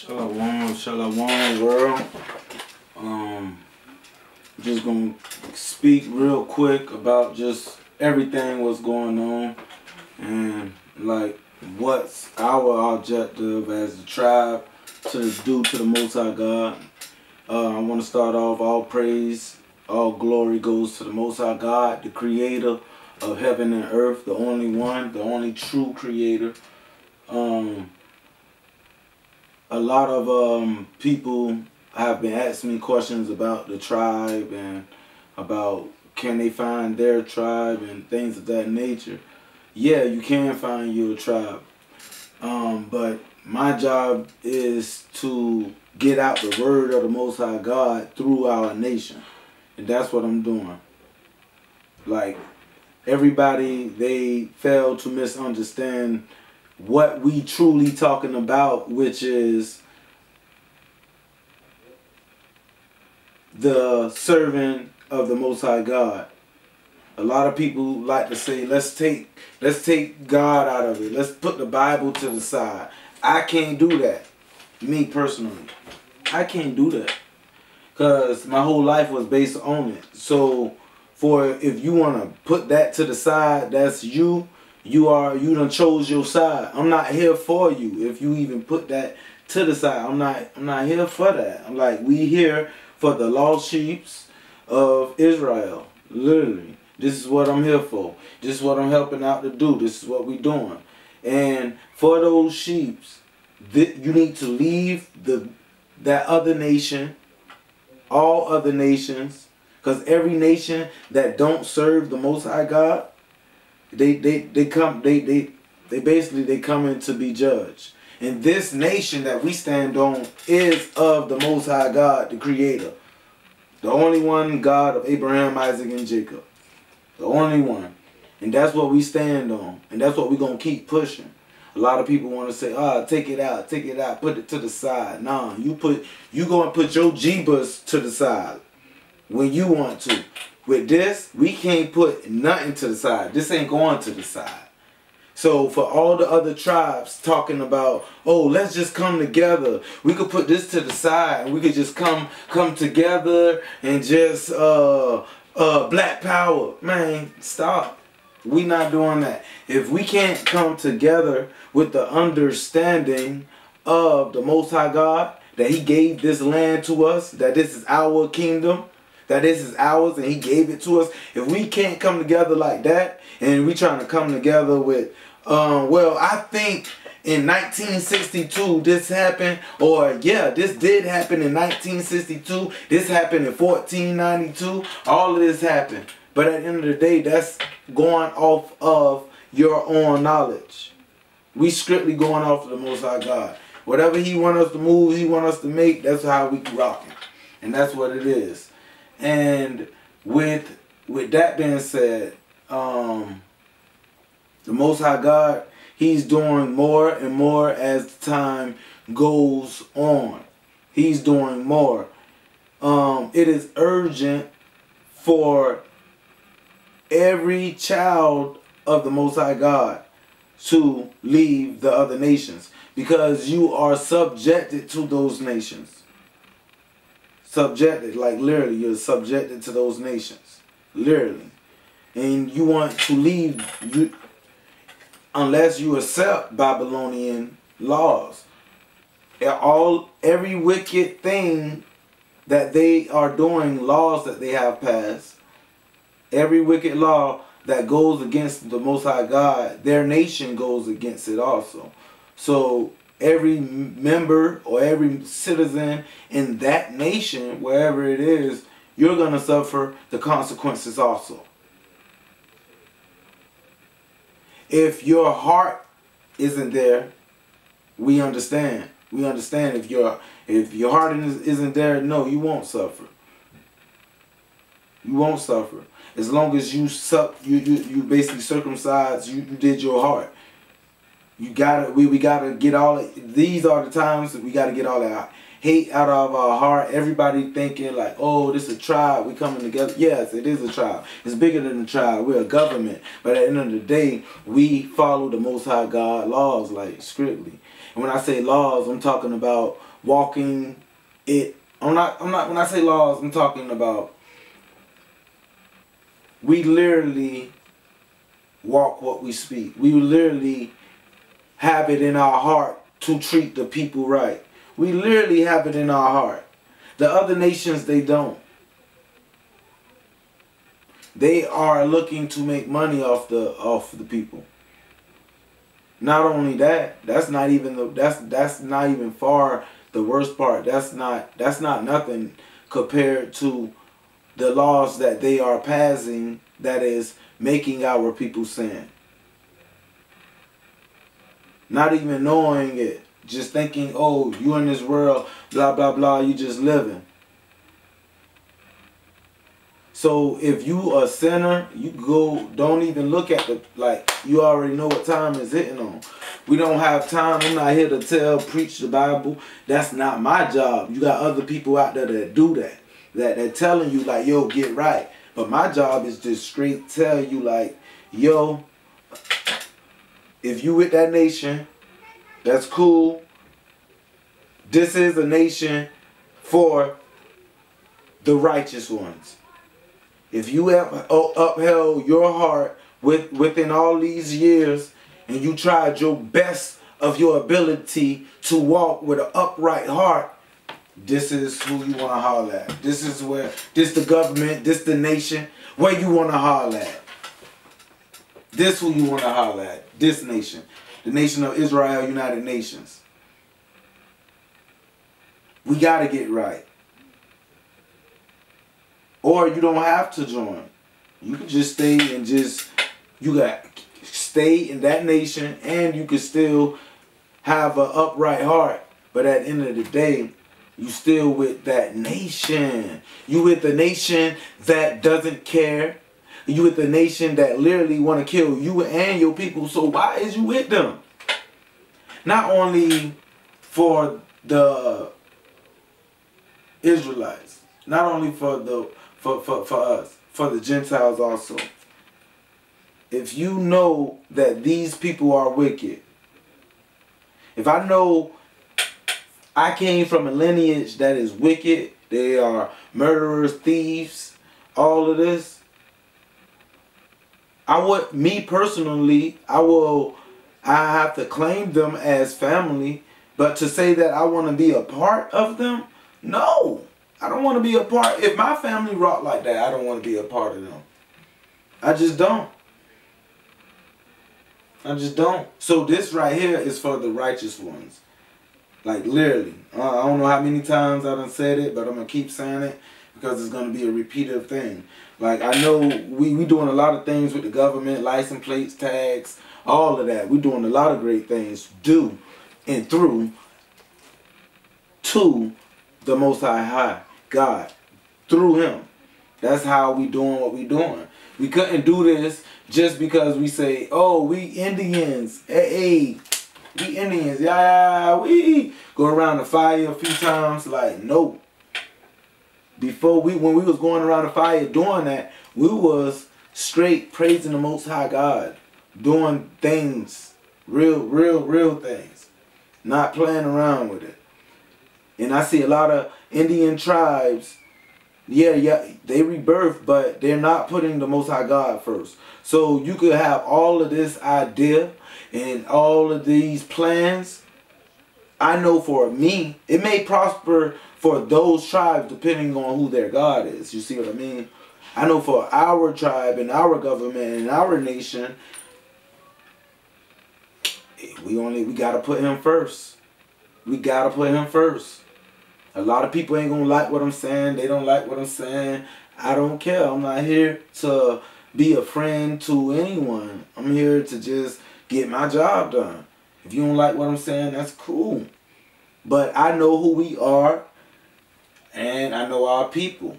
Shalom, shalom, world. Um, just gonna speak real quick about just everything what's going on and like what's our objective as a tribe to do to the Most High God. Uh, I want to start off. All praise, all glory goes to the Most High God, the Creator of heaven and earth, the only one, the only true Creator. Um, a lot of um, people have been asking me questions about the tribe and about can they find their tribe and things of that nature. Yeah, you can find your tribe. Um, but my job is to get out the word of the Most High God through our nation. And that's what I'm doing. Like, everybody, they fail to misunderstand what we truly talking about, which is the servant of the Most High God. A lot of people like to say, let's take let's take God out of it. Let's put the Bible to the side. I can't do that. Me personally. I can't do that. Cause my whole life was based on it. So for if you wanna put that to the side, that's you you are you done chose your side. I'm not here for you if you even put that to the side. I'm not I'm not here for that. I'm like we here for the lost sheep of Israel. Literally. This is what I'm here for. This is what I'm helping out to do. This is what we doing. And for those sheep, you need to leave the that other nation, all other nations, because every nation that don't serve the Most High God, they they they come they they they basically they come in to be judged. And this nation that we stand on is of the Most High God, the Creator. The only one God of Abraham, Isaac, and Jacob. The only one. And that's what we stand on. And that's what we're going to keep pushing. A lot of people want to say, ah, oh, take it out, take it out, put it to the side. Nah, you put you gonna put your Jeebus to the side when you want to. With this, we can't put nothing to the side. This ain't going to the side. So for all the other tribes talking about, oh, let's just come together. We could put this to the side we could just come come together and just uh uh black power. Man, stop. We not doing that. If we can't come together with the understanding of the Most High God, that he gave this land to us, that this is our kingdom, that this is ours and he gave it to us. If we can't come together like that and we trying to come together with, um, well, I think in 1962 this happened or yeah, this did happen in 1962. This happened in 1492. All of this happened. But at the end of the day, that's going off of your own knowledge. We strictly going off of the Most High God. Whatever He want us to move, He want us to make, that's how we rocking. And that's what it is. And with with that being said, um, the Most High God, He's doing more and more as the time goes on. He's doing more. Um, it is urgent for every child of the Most High God to leave the other nations because you are subjected to those nations subjected, like literally, you're subjected to those nations, literally, and you want to leave you unless you accept Babylonian laws. All every wicked thing that they are doing, laws that they have passed, every wicked law that goes against the Most High God, their nation goes against it also. So every member or every citizen in that nation, wherever it is, you're going to suffer the consequences also. If your heart isn't there, we understand. We understand if your if your heart isn't there, no, you won't suffer. You won't suffer as long as you suck. You you you basically circumcise. You, you did your heart. You gotta we, we gotta get all these are the times that we gotta get all that hate out of our heart. Everybody thinking like, oh, this is a tribe. We coming together. Yes, it is a tribe. It's bigger than a tribe. We're a government. But at the end of the day, we follow the Most High God laws like strictly. And when I say laws, I'm talking about walking it. I'm not. I'm not. When I say laws, I'm talking about. We literally walk what we speak. We literally have it in our heart to treat the people right. We literally have it in our heart. The other nations, they don't. They are looking to make money off the off the people. Not only that, that's not even the that's that's not even far the worst part. That's not that's not nothing compared to the laws that they are passing that is making our people sin. Not even knowing it. Just thinking, oh, you in this world, blah, blah, blah, you just living. So if you a sinner, you go, don't even look at the, like, you already know what time is hitting on. We don't have time. I'm not here to tell, preach the Bible. That's not my job. You got other people out there that do that. That they're telling you like, yo, get right. But my job is just straight tell you like, yo, if you with that nation, that's cool. This is a nation for the righteous ones. If you have upheld your heart with within all these years and you tried your best of your ability to walk with an upright heart, this is who you want to holler at. This is where, this the government, this the nation, where you want to holler at. This who you want to holler at. This nation. The nation of Israel, United Nations. We got to get right. Or you don't have to join. You can just stay and just, you got stay in that nation and you can still have an upright heart. But at the end of the day, you still with that nation. You with the nation that doesn't care. You with the nation that literally want to kill you and your people. So why is you with them? Not only for the Israelites, not only for the for, for, for us, for the Gentiles also. If you know that these people are wicked, if I know I came from a lineage that is wicked. They are murderers, thieves, all of this. I would, me personally, I will, I have to claim them as family. But to say that I want to be a part of them, no. I don't want to be a part. If my family rock like that, I don't want to be a part of them. I just don't. I just don't. So this right here is for the righteous ones. Like literally. I don't know how many times I done said it, but I'm gonna keep saying it because it's gonna be a repeated thing. Like I know we we doing a lot of things with the government, license plates, tags, all of that. We're doing a lot of great things do and through to the most high high God. Through him. That's how we doing what we doing. We couldn't do this just because we say, oh, we Indians. Hey, we Indians, yeah, we go around the fire a few times. Like, no. Before we, when we was going around the fire doing that, we was straight praising the Most High God, doing things, real, real, real things, not playing around with it. And I see a lot of Indian tribes, yeah, yeah, they rebirth, but they're not putting the Most High God first. So you could have all of this idea and all of these plans, I know for me, it may prosper for those tribes depending on who their God is. You see what I mean? I know for our tribe and our government and our nation, we only we gotta put him first. We gotta put him first. A lot of people ain't gonna like what I'm saying. They don't like what I'm saying. I don't care. I'm not here to be a friend to anyone. I'm here to just get my job done. If you don't like what I'm saying, that's cool. But I know who we are and I know our people.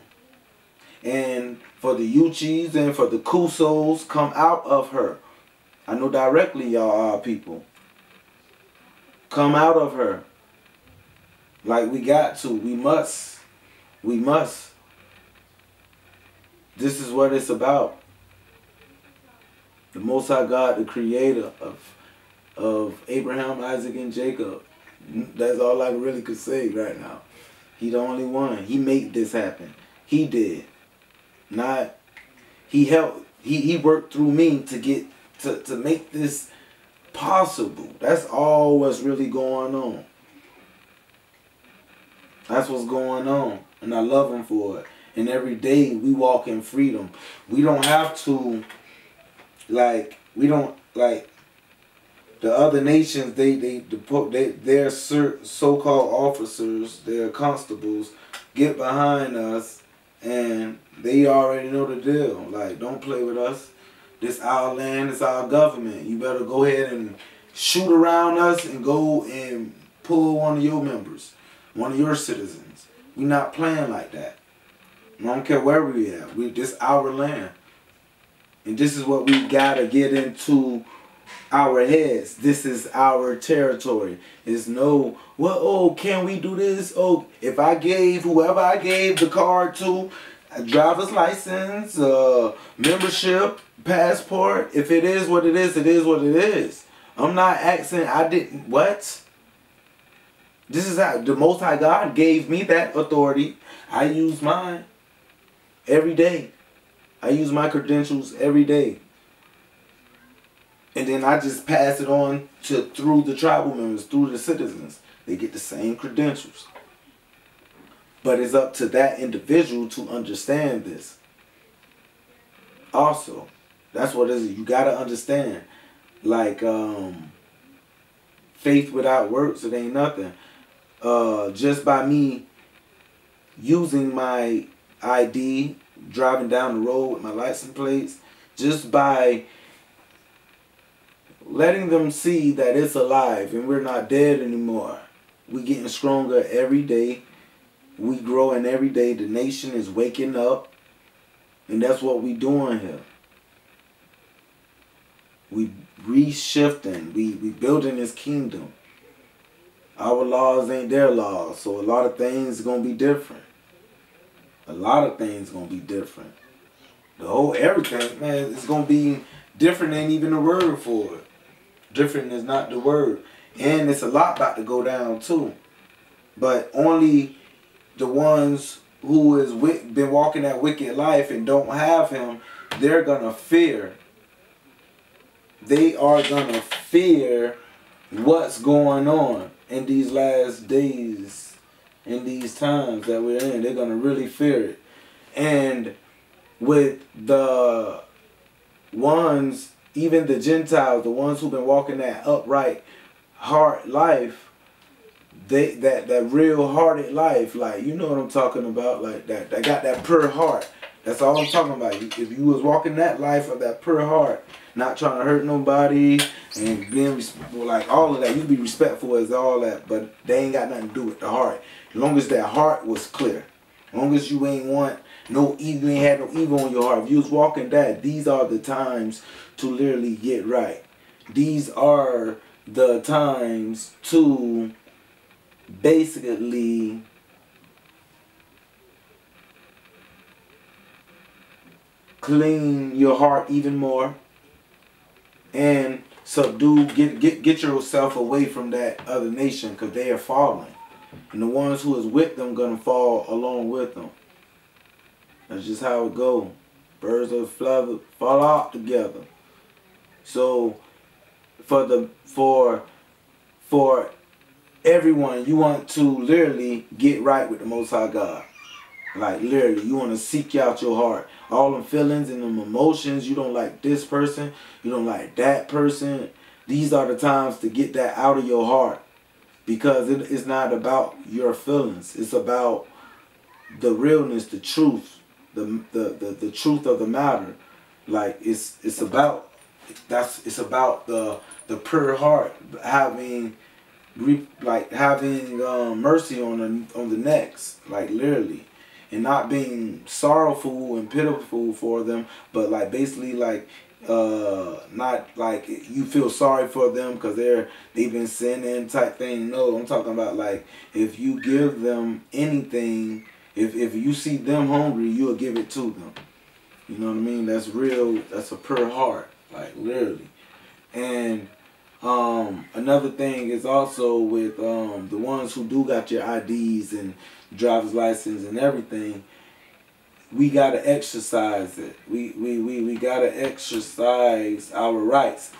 And for the Uchis and for the Kusos, come out of her. I know directly y'all are people. Come out of her. Like we got to. We must. We must. This is what it's about the Most High God, the creator of, of Abraham, Isaac, and Jacob, That's all I really could say right now. He the only one. He made this happen. He did. Not he helped he, he worked through me to get to, to make this possible. That's all what's really going on. That's what's going on. And I love him for it. And every day we walk in freedom. We don't have to like we don't like the other nations they they they their so-called officers their constables get behind us and they already know the deal. Like don't play with us. This our land it's our government. You better go ahead and shoot around us and go and pull one of your members one of your citizens. We not playing like that. I don't care where we at. We this our land. And this is what we gotta get into our heads. This is our territory. It's no, well, oh, can we do this? Oh, if I gave whoever I gave the card to, a driver's license, uh, membership, passport, if it is what it is, it is what it is. I'm not asking, I didn't, what? This is how the Most High God gave me that authority. I use mine every day. I use my credentials every day. And then I just pass it on to through the tribal members, through the citizens. They get the same credentials. But it's up to that individual to understand this. Also, that's what it is. You gotta understand. Like um faith without works, it ain't nothing. Uh just by me using my ID, driving down the road with my license plates, just by letting them see that it's alive and we're not dead anymore. We getting stronger every day. We growing every day. The nation is waking up. And that's what we doing here. We reshifting. We we building this kingdom. Our laws ain't their laws. So a lot of things gonna be different. A lot of things gonna be different. The whole everything, man, it's gonna be different ain't even a word for it. Different is not the word. And it's a lot about to go down too. But only the ones who has been walking that wicked life and don't have him, they're going to fear. They are to fear what's going on in these last days, in these times that we're in. They're going to really fear it. And with the ones even the Gentiles, the ones who've been walking that upright, hard life, they that that real hearted life, like you know what I'm talking about, like that that got that pure heart. That's all I'm talking about. If you was walking that life of that pure heart, not trying to hurt nobody and being like all of that, you be respectful as all that, but they ain't got nothing to do with the heart. As long as that heart was clear, as long as you ain't want no evil, ain't had no evil on your heart. If you was walking that, these are the times to literally get right. These are the times to basically clean your heart even more and subdue get get get yourself away from that other nation because they are falling. And the ones who is with them gonna fall along with them. That's just how it go. Birds of a feather fall out together so for the for for everyone, you want to literally get right with the Most High God. Like literally, you want to seek out your heart. All them feelings and them emotions. You don't like this person. You don't like that person. These are the times to get that out of your heart. Because it is not about your feelings. It's about the realness, the truth, the, the, the, the truth of the matter. Like it's it's about that's it's about the the pure heart having like having um, mercy on the on the next like literally. And not being sorrowful and pitiful for them but like basically like uh not like you feel sorry for them because they're they've been sinning type thing. No i'm talking about like if you give them anything if if you see them hungry you'll give it to them. You know what i mean? That's real that's a pure heart like literally. And Um, another thing is also with um, the ones who do got your IDs and driver's license and everything. We gotta exercise it. We we, we, we gotta exercise our rights,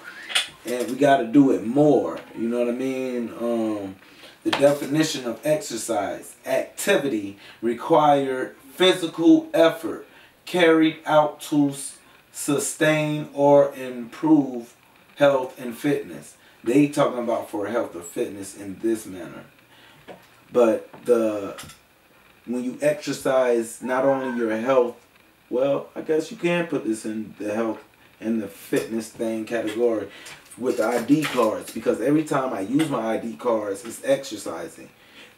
and we gotta do it more. You know what I mean? Um, the definition of exercise activity required physical effort carried out to sustain or improve health and fitness. They talking about for health or fitness in this manner. But the when you exercise not only your health, well, I guess you can put this in the health and the fitness thing category with the ID cards because every time I use my ID cards, it's exercising.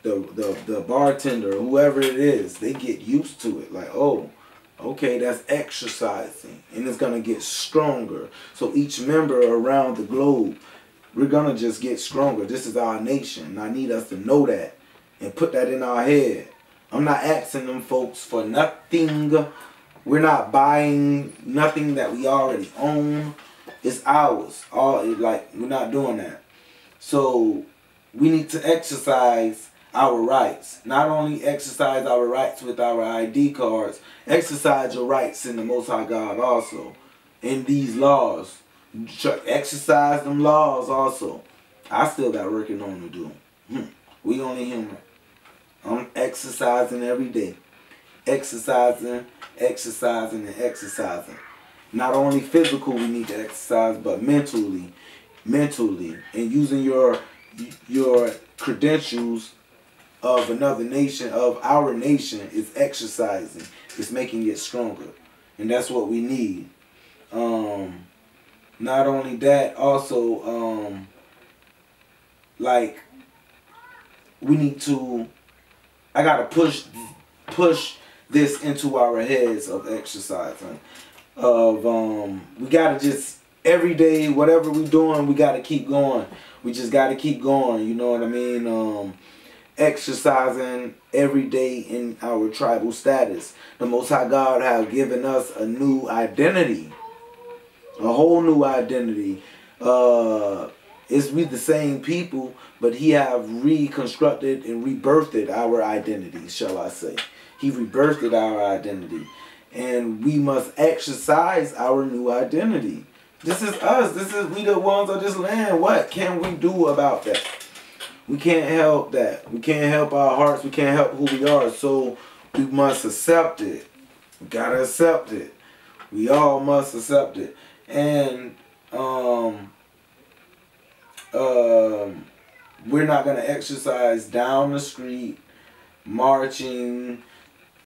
The, the, the bartender, whoever it is, they get used to it. Like, oh, okay, that's exercising. And it's going to get stronger. So each member around the globe, we're going to just get stronger. This is our nation. And I need us to know that and put that in our head. I'm not asking them folks for nothing. We're not buying nothing that we already own. It's ours. All like we're not doing that. So we need to exercise our rights. Not only exercise our rights with our ID cards, exercise your rights in the Most High God also. In these laws. Exercise them laws also. I still got working on to do. Hmm. We only human. I'm exercising every day. Exercising, exercising, and exercising not only physical we need to exercise, but mentally, mentally, and using your your credentials of another nation, of our nation, is exercising. It's making it stronger, and that's what we need. Um, not only that, also um, like we need to. I gotta push push this into our heads of exercising of um, we gotta just every day whatever we doing we gotta keep going we just gotta keep going you know what i mean um, exercising every day in our tribal status the most high god have given us a new identity a whole new identity uh it's we the same people but he have reconstructed and rebirthed our identity shall i say he rebirthed our identity and we must exercise our new identity. This is us. This is we the ones of this land. What can we do about that? We can't help that. We can't help our hearts. We can't help who we are. So we must accept it. We gotta accept it. We all must accept it. And um um we're not gonna exercise down the street, marching,